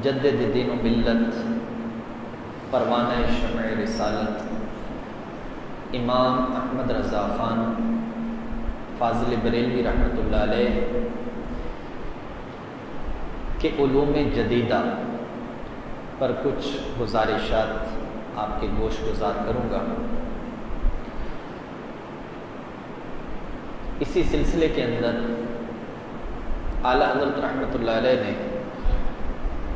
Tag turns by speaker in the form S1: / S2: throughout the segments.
S1: مجدد دین و ملت، پروانہ شمع رسالت، امام احمد رضا خان، فاضل بریلوی رحمۃ اللہ علیہ، کے علوم جدیدہ پر کچھ گزارشات آپ کے گوش گزار کروں گا۔ اسی سلسلے کے اندر اعلیٰ حضرت رحمۃ اللہ علیہ نے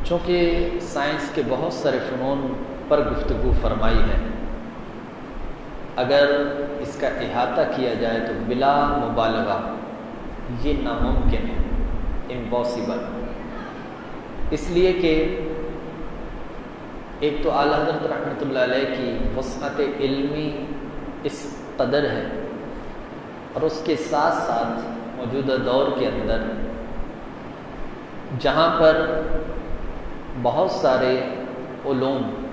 S1: چونکہ سائنس کے بہت سارے فنون پر گفتگو فرمائی ہے۔ اگر اس کا احاطہ کیا جائے تو بلا مبالغہ یہ ناممکن ہے۔ امپاسبل اس لیے کہ ایک تو اعلیٰ حضرت رحمۃ اللہ علیہ کی وسعت علمی اس قدر ہے اور اس کے ساتھ ساتھ موجودہ دور کے اندر جہاں پر بہت سارے علوم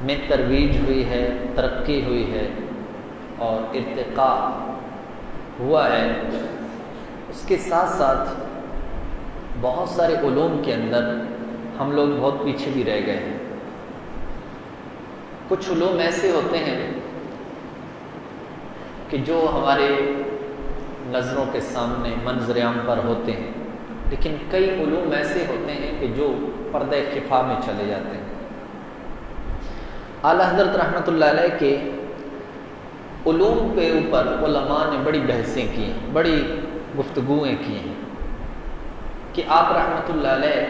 S1: میں ترویج ہوئی ہے، ترقی ہوئی ہے اور ارتقاء ہوا ہے۔ اس کے ساتھ ساتھ بہت سارے علوم کے اندر ہم لوگ بہت پیچھے بھی رہ گئے ہیں۔ کچھ علوم ایسے ہوتے ہیں کہ جو ہمارے نظروں کے سامنے، منظر عام پر ہوتے ہیں۔ لیکن کئی علوم ایسے ہوتے ہیں کہ جو پردہ خفا میں چلے جاتے ہیں۔ اعلیٰ حضرت رحمۃ اللہ علیہ کے علوم کے اوپر علماء نے بڑی بحثیں کی ہیں، بڑی گفتگویں کی ہیں کہ آپ رحمۃ اللہ علیہ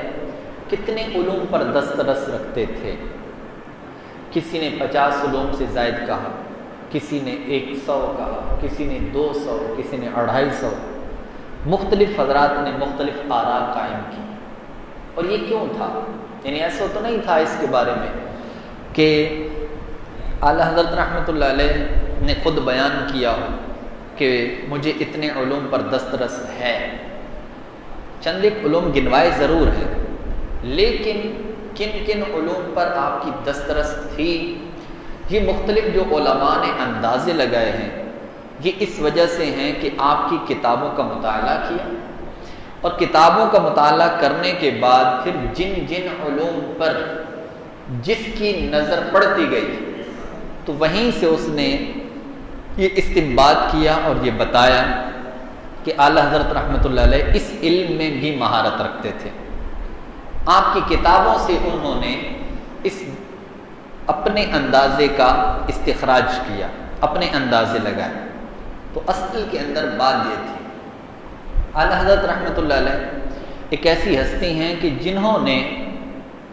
S1: کتنے علوم پر دسترس رکھتے تھے۔ کسی نے پچاس علوم سے زائد کہا، کسی نے ایک سو کہا، کسی نے دو سو، کسی نے اڑھائی سو۔ مختلف حضرات نے مختلف آرا قائم کی۔ اور یہ کیوں تھا؟ یعنی ایسا تو نہیں تھا اس کے بارے میں کہ اعلیٰ حضرت رحمۃ اللہ علیہ نے خود بیان کیا کہ مجھے اتنے علوم پر دسترس ہے۔ چند ایک علوم گنوائے ضرور ہے لیکن کن کن علوم پر آپ کی دسترس تھی؟ یہ مختلف جو علماء نے اندازے لگائے ہیں یہ اس وجہ سے ہیں کہ آپ کی کتابوں کا مطالعہ کیا اور کتابوں کا مطالعہ کرنے کے بعد پھر جن جن علوم پر جس کی نظر پڑتی گئی تو وہیں سے اس نے یہ استمباد کیا اور یہ بتایا کہ اعلیٰ حضرت رحمۃ اللہ علیہ اس علم میں بھی مہارت رکھتے تھے۔ آپ کی کتابوں سے انہوں نے اس اپنے اندازے کا استخراج کیا، اپنے اندازے لگائے۔ تو اصل کے اندر بات یہ تھی۔ اعلیٰ حضرت رحمۃ اللہ علیہ ایک ایسی ہستی ہیں کہ جنہوں نے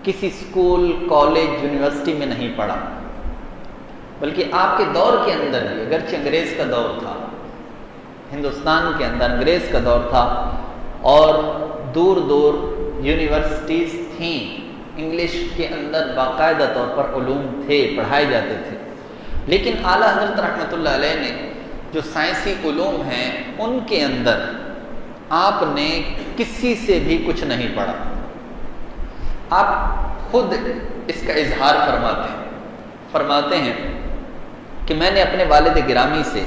S1: کسی اسکول کالج، یونیورسٹی میں نہیں پڑھا۔ بلکہ آپ کے دور کے اندر بھی، اگرچہ انگریز کا دور تھا، ہندوستان کے اندر انگریز کا دور تھا، اور دور دور یونیورسٹیز تھیں۔ انگلش کے اندر باقاعدہ طور پر علوم تھے، پڑھائے جاتے تھے۔ لیکن اعلیٰ حضرت رحمۃ اللہ علیہ نے جو سائنسی علوم ہیں ان کے اندر آپ نے کسی سے بھی کچھ نہیں پڑھا۔ آپ خود اس کا اظہار فرماتے ہیں۔ فرماتے ہیں کہ میں نے اپنے والد گرامی سے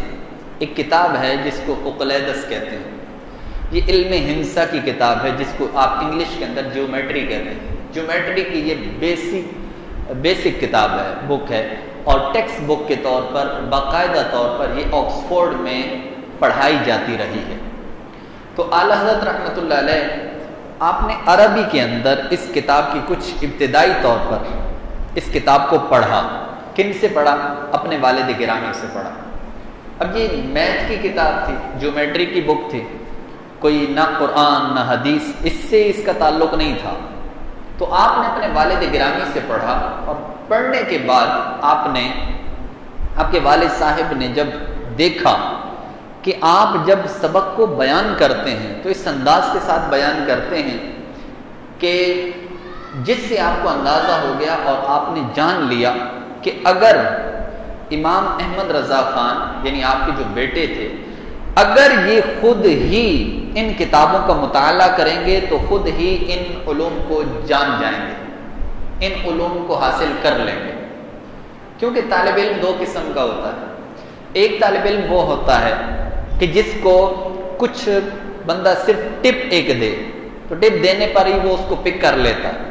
S1: ایک کتاب ہے جس کو اقلیدس کہتے ہیں۔ یہ علم ہنسا کی کتاب ہے جس کو آپ انگلش کے اندر جیومیٹری کہتے ہیں۔ جیومیٹری کی یہ بیسک بیسک کتاب ہے، بک ہے۔ اور ٹیکسٹ بک کے طور پر، باقاعدہ طور پر یہ آکسفورڈ میں پڑھائی جاتی رہی ہے۔ تو اعلیٰ حضرت رحمۃ اللہ علیہ، آپ نے عربی کے اندر اس کتاب کی کچھ ابتدائی طور پر اس کتاب کو پڑھا۔ کن سے پڑھا؟ اپنے والد گرامی سے پڑھا۔ اب یہ میتھ کی کتاب تھی، جیومیٹری کی بک تھی۔ کوئی نہ قرآن، نہ حدیث، اس سے اس کا تعلق نہیں تھا۔ تو آپ نے اپنے والد گرامی سے پڑھا۔ اور پڑھنے کے بعد آپ نے آپ کے والد صاحب نے جب دیکھا کہ آپ جب سبق کو بیان کرتے ہیں، تو اس انداز کے ساتھ بیان کرتے ہیں کہ جس سے آپ کو اندازہ ہو گیا اور آپ نے جان لیا کہ اگر امام احمد رضا خان یعنی آپ کے جو بیٹے تھے، اگر یہ خود ہی ان کتابوں کا مطالعہ کریں گے، تو خود ہی ان علوم کو جان جائیں گے۔ ان علوم کو حاصل کر لیں گے۔ کیونکہ طالب علم دو قسم کا ہوتا ہے۔ ایک طالب علم وہ ہوتا ہے کہ جس کو کچھ بندہ صرف ٹپ ایک دے، تو ٹپ دینے پر ہی وہ اس کو پک کر لیتا۔ ہے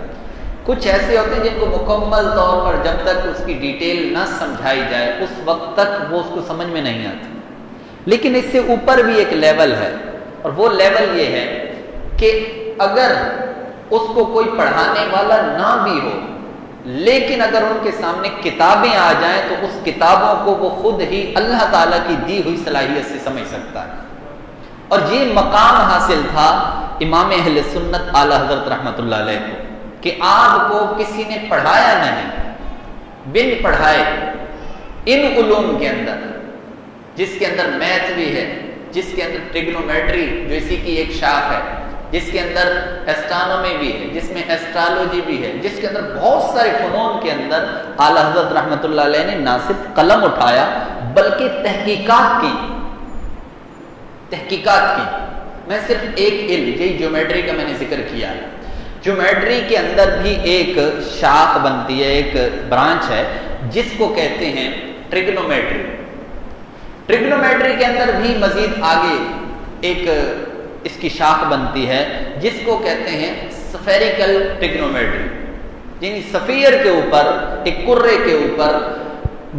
S1: کچھ ایسے ہوتے ہیں جن کو مکمل طور پر جب تک اس کی ڈیٹیل نہ سمجھائی جائے، اس وقت تک وہ اس کو سمجھ میں نہیں آتی لیکن اس سے اوپر بھی ایک لیول ہے، اور وہ لیول یہ ہے کہ اگر اس کو کوئی پڑھانے والا نہ بھی ہو، لیکن اگر ان کے سامنے کتابیں آ جائیں تو اس کتابوں کو وہ خود ہی اللہ تعالیٰ کی دی ہوئی صلاحیت سے سمجھ سکتا ہے۔ اور یہ مقام حاصل تھا امام اہل سنت اعلی حضرت رحمۃ اللہ علیہ کو، کہ آپ کو کسی نے پڑھایا نہیں، بن پڑھائے ان علوم کے اندر، جس کے اندر میتھ بھی ہے، جس کے اندر ٹریگنومیٹری، جو اسی کی ایک شاخ ہے۔ جس کے اندر ایسٹرانومی بھی ہے، جس میں ایسٹرالوجی بھی ہے، جس کے اندر بہت سارے فنون کے اندر اعلی حضرت رحمۃ اللہ علیہ نے نہ صرف قلم اٹھایا بلکہ تحقیقات کی تحقیقات کی۔ میں صرف ایک علم، یہی جیومیٹری کا میں نے ذکر کیا ہے۔ جیومیٹری کے اندر بھی ایک شاخ بنتی ہے، ایک برانچ ہے، جس کو کہتے ہیں ٹریگنومیٹری ٹریگنومیٹری کے اندر بھی مزید آگے ایک اس کی شاخ بنتی ہے، جس کو کہتے ہیں سفیریکل ٹریگنومیٹری یعنی سفیر کے اوپر، ایک کرے کے اوپر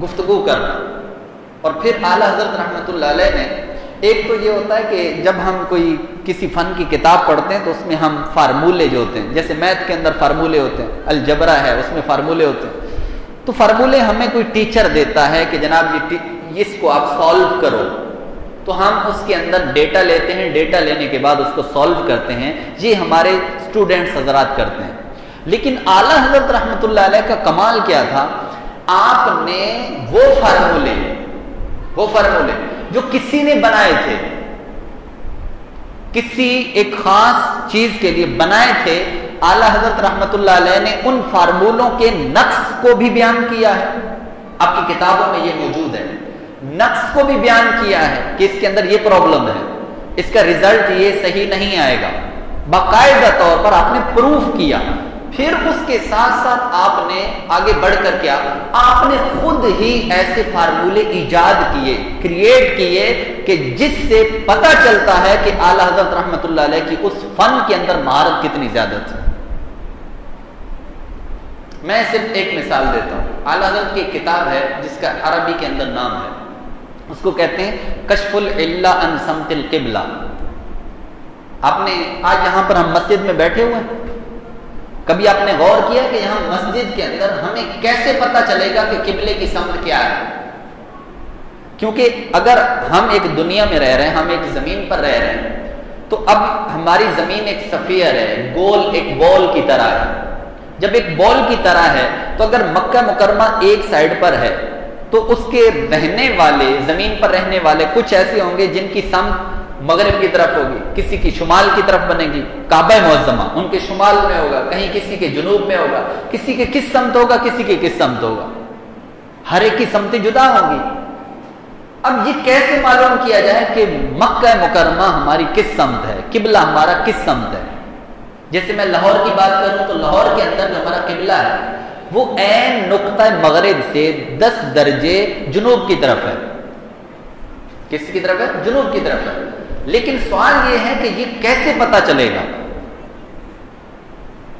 S1: گفتگو کرنا۔ اور پھر اعلیٰ حضرت رحمۃ اللہ علیہ نے، ایک تو یہ ہوتا ہے کہ جب ہم کوئی کسی فن کی کتاب پڑھتے ہیں تو اس میں ہم فارمولے جو ہوتے ہیں، جیسے میتھ کے اندر فارمولے ہوتے ہیں، الجبرا ہے، اس میں فارمولے ہوتے ہیں۔ تو فارمولے ہمیں کوئی ٹیچر دیتا ہے کہ جناب یہ اس کو آپ سالو کرو۔ تو ہم اس کے اندر ڈیٹا لیتے ہیں، ڈیٹا لینے کے بعد اس کو سالو کرتے ہیں۔ یہ ہمارے اسٹوڈینٹس حضرات کرتے ہیں۔ لیکن اعلیٰ حضرت رحمۃ اللہ علیہ کا کمال کیا تھا؟ آپ نے وہ فارمولے وہ فارمولے جو کسی نے بنائے تھے، کسی ایک خاص چیز کے لیے بنائے تھے، اعلی حضرت رحمت اللہ علیہ نے ان فارمولوں کے نقص کو بھی بیان کیا ہے۔ آپ کی کتابوں میں یہ موجود ہے۔ نقص کو بھی بیان کیا ہے کہ اس کے اندر یہ پرابلم ہے۔ اس کا ریزلٹ یہ صحیح نہیں آئے گا۔ باقاعدہ طور پر آپ نے پروف کیا۔ پھر اس کے ساتھ ساتھ آپ نے آگے بڑھ کر کیا۔ آپ نے خود ہی ایسے فارمولے ایجاد کیے کریٹ کیے کہ جس سے پتا چلتا ہے کہ اعلی حضرت رحمت اللہ علیہ کی اس فن کے اندر مہارت کتنی زیادہ تھی۔ میں صرف ایک مثال دیتا ہوں۔ اعلی حضرت کی کتاب ہے جس کا عربی کے اندر نام ہے۔ اس کو کہتے ہیں کشف ان سمت القبلہ۔ آپ نے آج یہاں پر ہم مسجد میں بیٹھے ہوئے ہیں۔ کبھی آپ نے غور کیا کہ یہاں مسجد کے اندر ہمیں کیسے پتا چلے گا کہ قبلے کی سمت کیا ہے؟ کیونکہ اگر ہم ایک دنیا میں رہ رہے ہیں، ہم ایک زمین پر رہ رہے ہیں، تو اب ہماری زمین ایک سفیر ہے، گول ایک بال کی طرح ہے۔ جب ایک بال کی طرح ہے، تو اگر مکہ مکرمہ ایک سائڈ پر ہے تو اس کے رہنے والے، زمین پر رہنے والے کچھ ایسے ہوں گے جن کی سمت مغرب کی طرف ہوگی، کسی کی شمال کی طرف بنے گی، کعبہ معظمہ، ان کے شمال میں ہوگا، کہیں کسی کے جنوب میں ہوگا، کسی کے کس سمت ہوگا، کسی کے کس سمت ہوگا۔ ہر ایک کی سمتیں جدا ہوں گی۔ اب یہ کیسے معلوم کیا جائے کہ مکہ مکرمہ ہماری کس سمت ہے؟ قبلہ ہمارا کس سمت ہے؟ جیسے میں لاہور کی بات کروں تو لاہور کے اندر ہمارا قبلہ ہے۔ وہ این نقطۂ مغرب سے دس درجے جنوب کی طرف ہے۔ کس کی طرف ہے؟ جنوب کی طرف ہے۔ لیکن سوال یہ ہے کہ یہ کیسے پتا چلے گا؟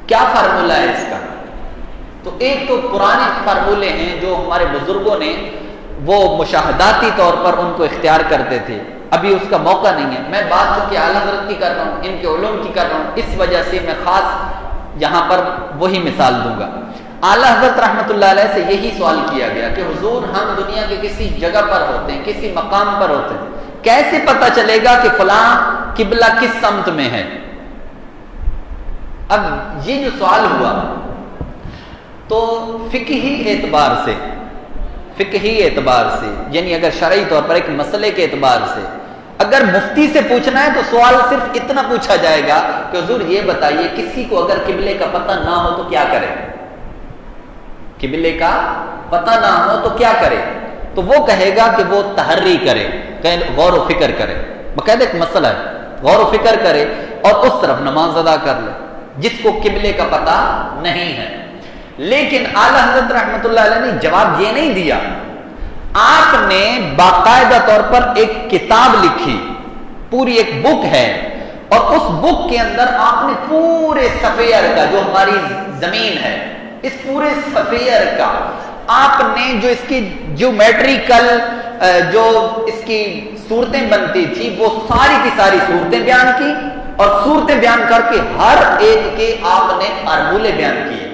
S1: کیا فارمولہ ہے اس کا؟ تو ایک تو پرانے فارمولے ہیں جو ہمارے بزرگوں نے وہ مشاہداتی طور پر ان کو اختیار کرتے تھے۔ ابھی اس کا موقع نہیں ہے۔ میں بات چونکہ اعلیٰ حضرت کی کر رہا ہوں، ان کے علوم کی کر رہا ہوں، اس وجہ سے میں خاص یہاں پر وہی مثال دوں گا۔ اعلیٰ حضرت رحمۃ اللہ علیہ سے یہی سوال کیا گیا کہ حضور ہم دنیا کے کسی جگہ پر ہوتے ہیں، کسی مقام پر ہوتے ہیں۔ کیسے پتا چلے گا کہ فلاں قبلہ کس سمت میں ہے؟ اب یہ جو سوال ہوا، تو فکہی اعتبار سے فکہی اعتبار سے یعنی اگر شرعی طور پر ایک مسئلے کے اعتبار سے اگر مفتی سے پوچھنا ہے تو سوال صرف اتنا پوچھا جائے گا کہ حضور یہ بتائیے، کسی کو اگر قبلے کا پتہ نہ ہو تو کیا کرے؟ قبلے کا پتہ نہ ہو تو کیا کرے؟ تو وہ کہے گا کہ وہ تحری کرے غور و فکر کرے۔ باقاعدہ ایک مسئلہ ہے، غور و فکر کرے اور اس طرف نماز ادا کر لے، جس کو قبلے کا پتہ نہیں ہے۔ لیکن اعلی حضرت رحمت اللہ علیہ نے جواب یہ نہیں دیا۔ آپ نے باقاعدہ طور پر ایک کتاب لکھی، پوری ایک بک ہے۔ اور اس بک کے اندر آپ نے پورے سفیر کا جو ہماری زمین ہے۔ اس پورے سفیر کا۔ آپ نے جو اس کی جیومیٹریکل جو اس کی صورتیں بنتی تھی، وہ ساری کی ساری صورتیں بیان کی اور صورتیں بیان کر کے ہر ایک کے آپ نے فارمولے بیان کیے۔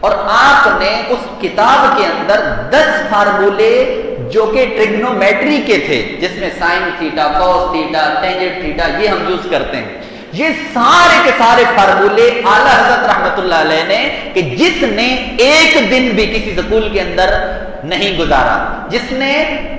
S1: اور آپ نے اس کتاب کے اندر دس فارمولے جو کہ ٹریگنومیٹری کے تھے، جس میں sine theta cos theta tangent theta یہ ہم یوز کرتے ہیں۔ یہ سارے کے سارے فارمولے اعلی حضرت رحمت اللہ علیہ نے کہ جس نے ایک دن بھی کسی سکول کے اندر نہیں گزارا، جس نے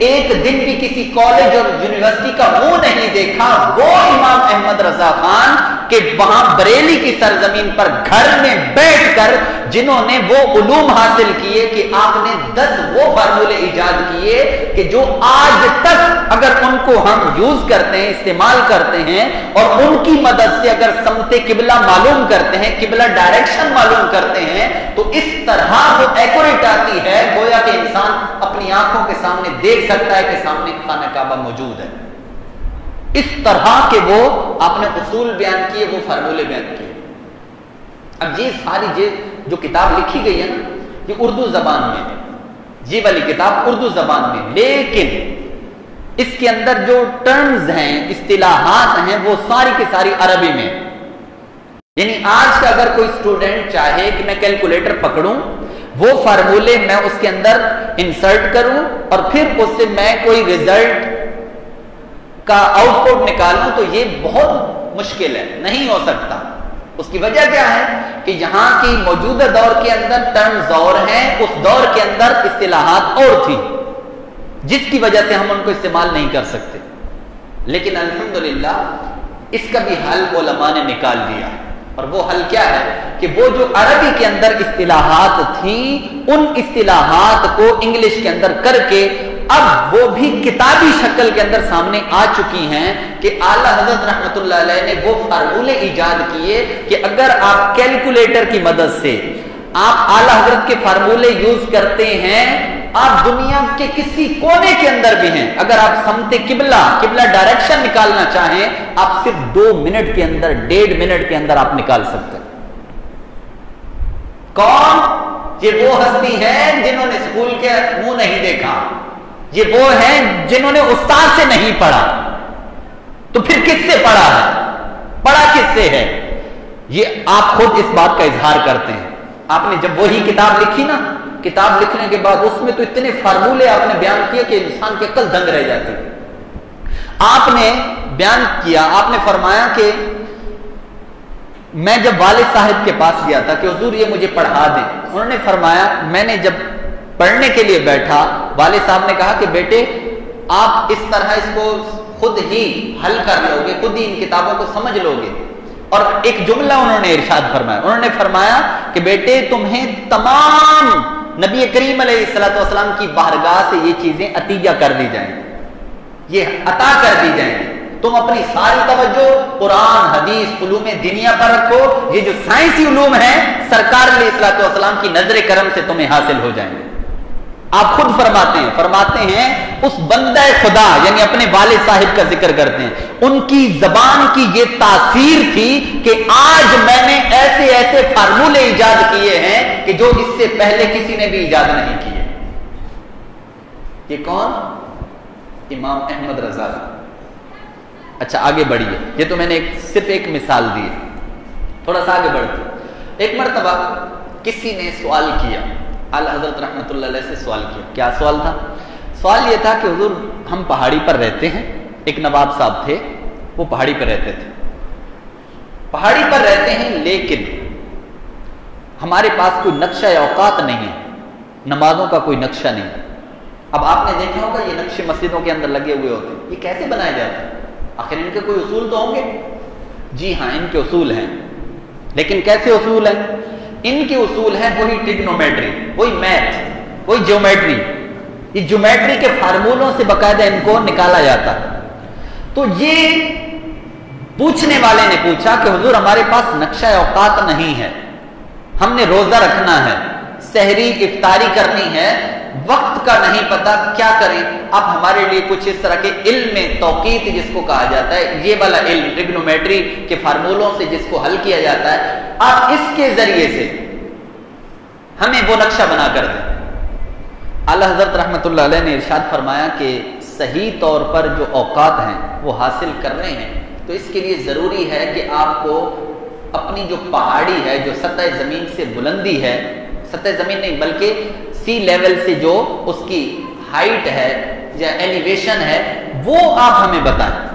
S1: ایک دن بھی کسی کالج اور یونیورسٹی کا منہ نہیں دیکھا، وہ امام احمد رضا خان کہ وہاں بریلی کی سرزمین پر گھر میں بیٹھ کر جنہوں نے وہ علوم حاصل کیے کہ آپ نے دس وہ فارمولے ایجاد کیے کہ جو آج تک اگر ان کو ہم یوز کرتے ہیں، استعمال کرتے ہیں اور ان کی مدد سے اگر سمت قبلہ معلوم کرتے ہیں، قبلہ ڈائریکشن معلوم کرتے ہیں، تو اس طرح وہ ایکوریٹ آتی ہے، گویا کہ انسان اپنی آنکھوں کے سامنے دیکھ سکتا ہے کہ سامنے خانہ کعبہ موجود ہے۔ اس طرح کے وہ آپ نے اصول بیان کیے، وہ فارمولے بیان کیے۔ اب یہ ساری جو کتاب لکھی گئی ہے نا، یہ اردو زبان میں یہ والی کتاب اردو زبان میں لیکن اس کے اندر جو ٹرمز ہیں، اصطلاحات ہیں، وہ ساری کی ساری عربی میں یعنی آج کا اگر کوئی اسٹوڈنٹ چاہے کہ میں کیلکولیٹر پکڑوں، وہ فارمولے میں اس کے اندر انسرٹ کروں اور پھر اس سے میں کوئی ریزلٹ کا آؤٹ پٹ نکالوں تو یہ بہت مشکل ہے، نہیں ہو سکتا۔ اس کی وجہ کیا ہے؟ کہ یہاں کی موجودہ دور کے اندر ٹرمز اور ہیں، اس دور کے اندر اصطلاحات اور تھی جس کی وجہ سے ہم ان کو استعمال نہیں کر سکتے۔ لیکن الحمدللہ، اس کا بھی حل علماء نے نکال دیا۔ اور وہ حل کیا ہے؟ کہ وہ جو عربی کے اندر اصطلاحات تھیں، ان اصطلاحات کو انگلش کے اندر کر کے اب وہ بھی کتابی شکل کے اندر سامنے آ چکی ہیں کہ اعلی حضرت رحمت اللہ علیہ نے وہ فارمولے ایجاد کیے کہ اگر آپ کیلکولیٹر کی مدد سے آپ اعلی حضرت کے فارمولے یوز کرتے ہیں، آپ دنیا کے کسی کونے کے اندر بھی ہیں۔ اگر آپ سمتے قبلہ قبلہ ڈائریکشن نکالنا چاہیں، آپ صرف دو منٹ کے اندر، ڈیڑھ منٹ کے اندر آپ نکال سکتے ہیں۔ کون؟ یہ وہ ہستی ہے جنہوں نے اسکول کے منہ نہیں دیکھا۔ یہ وہ ہیں جنہوں نے استاد سے نہیں پڑھا۔ تو پھر کس سے پڑھا ہے؟ پڑھا کس سے ہے؟ یہ آپ خود اس بات کا اظہار کرتے ہیں۔ آپ نے جب وہی کتاب لکھی نا، کتاب لکھنے کے بعد اس میں تو اتنے فارمولے آپ نے بیان کیے کہ انسان کے کل دنگ رہ جاتے آپ نے بیان کیا، آپ نے فرمایا کہ میں جب والد صاحب کے پاس گیا تھا کہ حضور یہ مجھے پڑھا دیں، انہوں نے فرمایا میں نے جب پڑھنے کے لیے بیٹھا۔ والد صاحب نے کہا کہ بیٹے، آپ اس طرح اس کو خود ہی حل کر لو گے، خود ہی ان کتابوں کو سمجھ لو گے۔ اور ایک جملہ انہوں نے ارشاد فرمایا۔ انہوں نے فرمایا کہ بیٹے، تمہیں تمام نبی کریم علیہ السلط والسلام کی بارگاہ سے یہ چیزیں عطیہ کر دی جائیں۔ یہ عطا کر دی جائیں۔ تم اپنی ساری توجہ قرآن، حدیث، علوم دنیا پر رکھو۔ یہ جو سائنسی علوم ہیں، سرکار علیہ السلط والسلام کی نظر کرم سے تمہیں حاصل ہو جائیں گے۔ آپ خود فرماتے ہیں فرماتے ہیں، اس بندہ خدا یعنی اپنے والد صاحب کا ذکر کرتے ہیں۔ ان کی زبان کی یہ تاثیر تھی کہ آج میں نے ایسے ایسے فارمولے ایجاد کیے ہیں کہ جو اس سے پہلے کسی نے بھی ایجاد نہیں کیے۔ یہ کون؟ امام احمد رضا۔ اچھا آگے بڑھیے۔ یہ تو میں نے ایک صرف ایک مثال دی تھوڑا سا آگے بڑھتے۔ ایک مرتبہ کسی نے سوال کیا۔ اعلی حضرت رحمۃ اللہ علیہ سے سوال کیا۔ کیا سوال تھا؟ سوال یہ تھا کہ حضور ہم پہاڑی پر رہتے ہیں۔ ایک نواب صاحب تھے، وہ پہاڑی پر رہتے تھے۔ پہاڑی پر رہتے ہیں لیکن ہمارے پاس کوئی نقشہ اوقات نہیں ہے۔ نمازوں کا کوئی نقشہ نہیں۔ اب آپ نے دیکھا ہوگا یہ نقشے مسجدوں کے اندر لگے ہوئے ہوتے ہیں۔ یہ کیسے بنائے جاتے ہیں؟ آخر ان کے کوئی اصول تو ہوں گے؟ جی ہاں ان کے اصول ہیں۔ لیکن کیسے اصول ہیں؟ ان کے اصول ہیں وہی ٹگنومیٹری وہی میتھ، وہی جیومیٹری۔ یہ جیومیٹری کے فارمولوں سے باقاعدہ ان کو نکالا جاتا۔ تو یہ پوچھنے والے نے پوچھا کہ حضور ہمارے پاس نقشہ اوقات نہیں ہے، ہم نے روزہ رکھنا ہے، سحری افطاری کرنی ہے وقت کا نہیں پتا کیا کریں آپ ہمارے لیے کچھ اس طرح کے علم میں توقیت جس کو کہا جاتا ہے، یہ والا علم ٹریگنومیٹری کے فارمولوں سے جس کو حل کیا جاتا ہے آپ اس کے ذریعے سے ہمیں وہ نقشہ بنا کر دیں۔ اللہ حضرت رحمۃ اللہ علیہ نے ارشاد فرمایا کہ صحیح طور پر جو اوقات ہیں وہ حاصل کرنے ہیں۔ تو اس کے لیے ضروری ہے کہ آپ کو اپنی جو پہاڑی ہے، جو سطح زمین سے بلندی ہے، سطح زمین نہیں، بلکہ سی لیول سے جو اس کی ہائٹ ہے یا ایلیویشن ہے، وہ آپ ہمیں بتائیں۔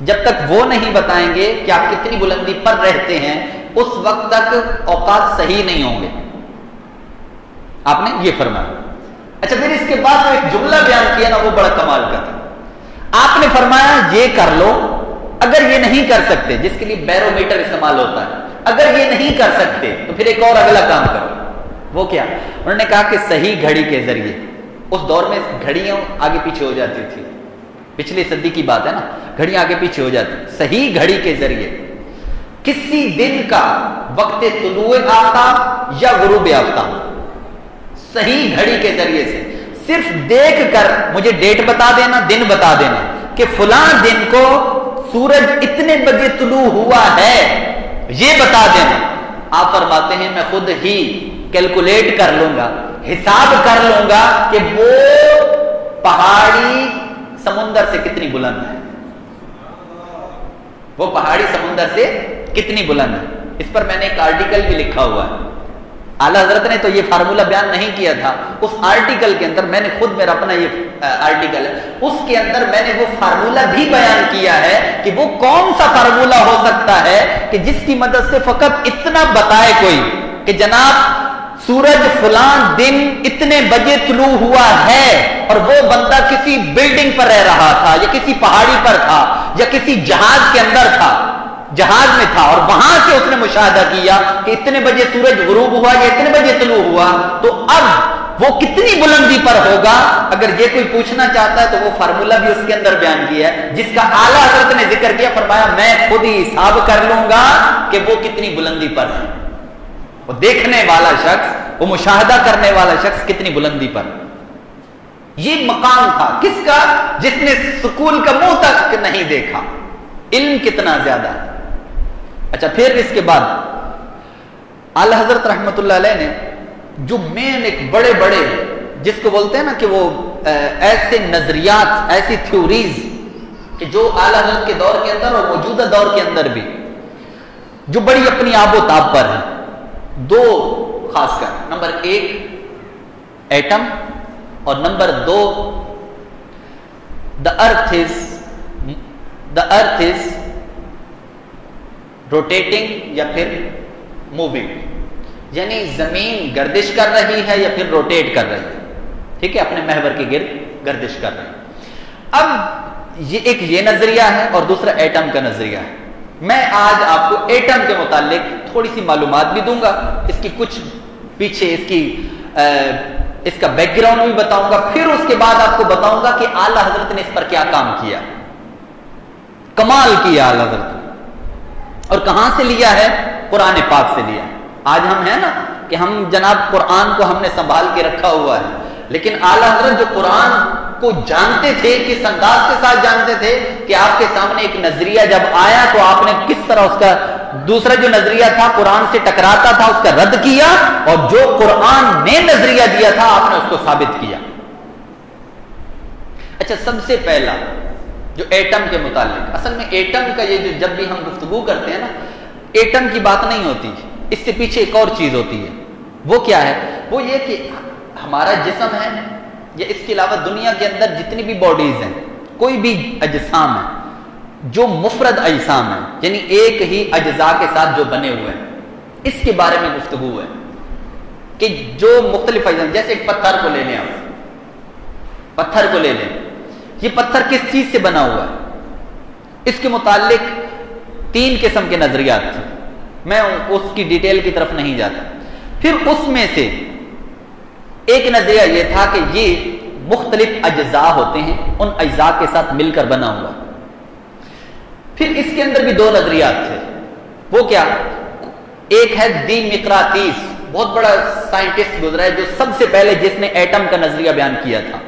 S1: جب تک وہ نہیں بتائیں گے کہ آپ کتنی بلندی پر رہتے ہیں، اس وقت تک اوقات صحیح نہیں ہوں گے۔ آپ نے یہ فرمایا۔ اچھا پھر اس کے بعد ایک جملہ بیان کیا نا، وہ بڑا کمال کا تھا۔ آپ نے فرمایا، یہ کر لو، اگر یہ نہیں کر سکتے، جس کے لیے بیرو میٹر استعمال ہوتا ہے، اگر یہ نہیں کر سکتے، تو پھر ایک اور اگلا کام کرو۔ وہ کیا؟ انہوں نے کہا کہ صحیح گھڑی کے ذریعے۔ اس دور میں گھڑیاں آگے پیچھے ہو جاتی تھی۔ پچھلی صدی کی بات ہے نا، گھڑیاں آگے پیچھے ہو جاتی۔ صحیح گھڑی کے ذریعے۔ کسی دن کا وقت طلوع آفتاب یا غروب آفتاب؟ صحیح گھڑی کے ذریعے سے۔ صرف دیکھ کر مجھے ڈیٹ بتا دینا، دن بتا دینا کہ فلاں دن کو سورج اتنے بجے طلوع ہوا ہے۔ یہ بتا دینا۔ آپ فرماتے ہیں، میں خود ہی کیلکولیٹ کر لوں گا، حساب کر لوں گا کہ وہ پہاڑی سمندر سے کتنی بلند ہے۔ وہ پہاڑی سمندر سے کتنی بلند ہے۔ اس پر میں نے ایک آرٹیکل بھی لکھا ہوا ہے۔ اعلی حضرت نے تو یہ فارمولہ بیان نہیں کیا تھا۔ اس آرٹیکل کے اندر میں نے خود میرا اپنا یہ آرٹیکل ہے۔ اس کے اندر میں نے وہ فارمولہ بھی بیان کیا ہے کہ وہ کون سا فارمولہ ہو سکتا ہے کہ جس کی مدد سے فقط اتنا بتائے کوئی کہ جناب سورج فلان دن اتنے بجے طلوع ہوا ہے اور وہ بندہ کسی بلڈنگ پر رہ رہا تھا، یا کسی پہاڑی پر تھا، یا کسی جہاز کے اندر تھا، جہاز میں تھا اور وہاں سے اس نے مشاہدہ کیا کہ اتنے بجے سورج غروب ہوا یا اتنے بجے طلوع ہوا، تو اب وہ کتنی بلندی پر ہوگا؟ اگر یہ کوئی پوچھنا چاہتا ہے تو وہ فارمولہ بھی اس کے اندر بیان کیا ہے، جس کا اعلیٰ حضرت نے ذکر کیا، فرمایا میں خود ہی حساب کر لوں گا کہ وہ کتنی بلندی پر ہے۔ وہ دیکھنے والا شخص، وہ مشاہدہ کرنے والا شخص کتنی بلندی پر۔ یہ مقام تھا۔ کس کا؟ جس نے سکول کا منہ تک نہیں دیکھا۔ علم کتنا زیادہ۔ اچھا پھر اس کے بعد اعلی حضرت رحمت اللہ علیہ نے جو مین ایک بڑے بڑے، جس کو بولتے ہیں نا کہ وہ ایسے نظریات، ایسی تھیوریز کہ جو اعلی حضرت کے دور کے اندر اور موجودہ دور کے اندر بھی، جو بڑی اپنی آب و تاب پر ہیں۔ دو خاص کر، نمبر ایک ایٹم اور نمبر دو دا ارتھ از دا ارتھ از روٹیٹنگ یا پھر موونگ یعنی زمین گردش کر رہی ہے یا پھر روٹیٹ کر رہی ہے۔ ٹھیک ہے، اپنے محور کے گرد گردش کر رہی ہے۔ اب یہ ایک یہ نظریہ ہے اور دوسرا ایٹم کا نظریہ ہے۔ میں آج آپ کو ایٹم کے متعلق تھوڑی سی معلومات بھی دوں گا۔ اس کی کچھ پیچھے اس کی اس کا بیک گراؤنڈ بھی بتاؤں گا۔ پھر اس کے بعد آپ کو بتاؤں گا کہ اعلی حضرت نے اس پر کیا کام کیا۔ کمال کیا اعلی حضرت اور کہاں سے لیا ہے؟ قرآن پاک سے لیا۔ آج ہم ہیں نا کہ ہم جناب قرآن کو ہم نے سنبھال کے رکھا ہوا ہے۔ لیکن اعلی حضرت جو قرآن کو جانتے تھے، کس انداز کے ساتھ جانتے تھے کہ آپ کے سامنے ایک نظریہ جب آیا تو آپ نے کس طرح اس کا دوسرا جو نظریہ تھا، قرآن سے ٹکراتا تھا، اس کا رد کیا اور جو قرآن نے نظریہ دیا تھا، آپ نے اس کو ثابت کیا۔ اچھا سب سے پہلا جو ایٹم کے متعلق، اصل میں ایٹم کا یہ جو جب بھی ہم گفتگو کرتے ہیں نا، ایٹم کی بات نہیں ہوتی۔ اس سے پیچھے ایک اور چیز ہوتی ہے۔ وہ کیا ہے؟ وہ یہ کہ ہمارا جسم ہے یا اس کے علاوہ دنیا کے اندر جتنی بھی باڈیز ہیں، کوئی بھی اجسام ہے جو مفرد اجسام ہے یعنی ایک ہی اجزاء کے ساتھ جو بنے ہوئے ہیں، اس کے بارے میں گفتگو ہے کہ جو مختلف اجزاء جیسے ایک پتھر کو لے لیں آپ۔ پتھر کو لے لیں۔ یہ پتھر کس چیز سے بنا ہوا ہے؟ اس کے متعلق تین قسم کے نظریات تھے میں اس کی ڈیٹیل کی طرف نہیں جاتا۔ پھر اس میں سے ایک نظریہ یہ تھا کہ یہ مختلف اجزاء ہوتے ہیں، ان اجزاء کے ساتھ مل کر بنا ہوا۔ پھر اس کے اندر بھی دو نظریات تھے۔ وہ کیا؟ ایک ہے دی مقراتیس بہت بڑا سائنٹسٹ گزرا ہے جو سب سے پہلے جس نے ایٹم کا نظریہ بیان کیا تھا۔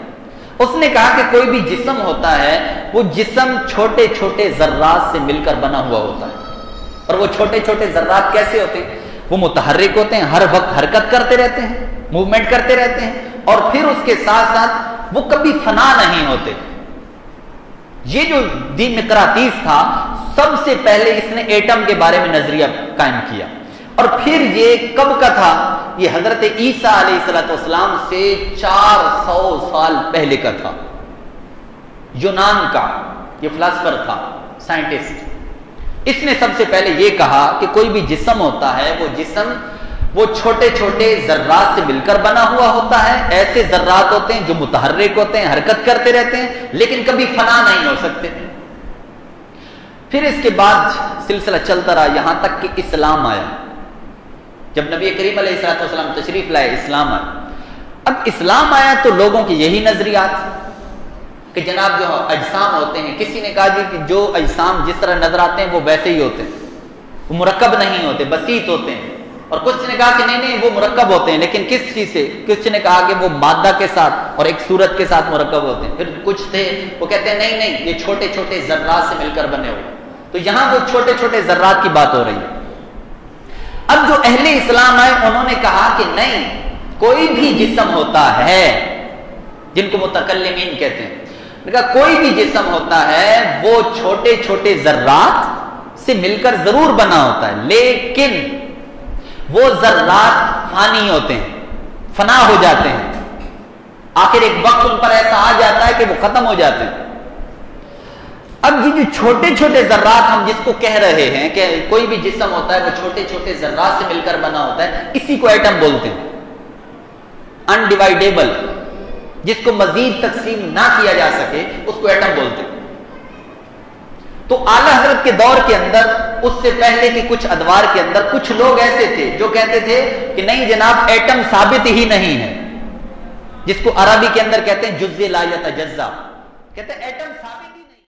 S1: اس نے کہا کہ کوئی بھی جسم ہوتا ہے، وہ جسم چھوٹے چھوٹے ذرات سے مل کر بنا ہوا ہوتا ہے۔ اور وہ چھوٹے چھوٹے ذرات کیسے ہوتے؟ ہیں وہ متحرک ہوتے ہیں، ہر وقت حرکت کرتے رہتے ہیں۔ موومنٹ کرتے رہتے ہیں اور پھر اس کے ساتھ ساتھ وہ کبھی فنا نہیں ہوتے۔ یہ جو دین مقراتیس تھا، سب سے پہلے اس نے ایٹم کے بارے میں نظریہ قائم کیا۔ اور پھر یہ کب کا تھا؟ یہ حضرت عیسیٰ علیہ السلط والسلام سے چار سو سال پہلے کا تھا۔ یونان کا، یہ فلاسفر تھا، سائنٹسٹ۔ اس نے سب سے پہلے یہ کہا کہ کوئی بھی جسم ہوتا ہے، وہ جسم وہ چھوٹے چھوٹے ذرات سے مل کر بنا ہوا ہوتا ہے۔ ایسے ذرات ہوتے ہیں جو متحرک ہوتے ہیں، حرکت کرتے رہتے ہیں، لیکن کبھی فنا نہیں ہو سکتے۔ پھر اس کے بعد سلسلہ چلتا رہا، یہاں تک کہ اسلام آیا۔ جب نبی کریم علیہ السلام والسلام تشریف لائے، اسلام آیا۔ اب اسلام آیا تو لوگوں کے یہی نظریات کہ جناب جو اجسام ہوتے ہیں، کسی نے کہا جی کہ جو اجسام جس طرح نظر آتے ہیں، وہ ویسے ہی ہوتے ہیں۔ وہ مرکب نہیں ہوتے، بسیط ہوتے ہیں۔ اور کچھ نے کہا کہ نہیں نہیں، وہ مرکب ہوتے ہیں، لیکن کس چیز سے؟ کچھ نے کہا کہ وہ مادہ کے ساتھ اور ایک صورت کے ساتھ مرکب ہوتے ہیں۔ پھر کچھ تھے، وہ کہتے ہیں، نہیں نہیں، یہ چھوٹے چھوٹے ذرات سے مل کر بنے ہوئے تو یہاں وہ چھوٹے چھوٹے ذرات کی بات ہو رہی ہے۔ اب جو اہل اسلام ہے انہوں نے کہا کہ نہیں، کوئی بھی جسم ہوتا ہے، جن کو متکلمین کہتے ہیں کہا کوئی بھی جسم ہوتا ہے، وہ چھوٹے چھوٹے ذرات سے مل کر ضرور بنا ہوتا ہے۔ لیکن وہ ذرات فانی ہوتے ہیں، فنا ہو جاتے ہیں۔ آخر ایک وقت ان پر ایسا آ جاتا ہے کہ وہ ختم ہو جاتے ہیں۔ اب یہ جو چھوٹے چھوٹے ذرات ہم جس کو کہہ رہے ہیں کہ کوئی بھی جسم ہوتا ہے، وہ چھوٹے چھوٹے ذرات سے مل کر بنا ہوتا ہے، اسی کو ایٹم بولتے ہیں۔ انڈیوائڈیبل جس کو مزید تقسیم نہ کیا جا سکے، اس کو ایٹم بولتے ہیں۔ تو اعلی حضرت کے دور کے اندر، اس سے پہلے کے کچھ ادوار کے اندر کچھ لوگ ایسے تھے جو کہتے تھے کہ نہیں جناب، ایٹم ثابت ہی نہیں ہے۔ جس کو عربی کے اندر کہتے ہیں جزے لا جزا کہتے ہیں ایٹم ثابت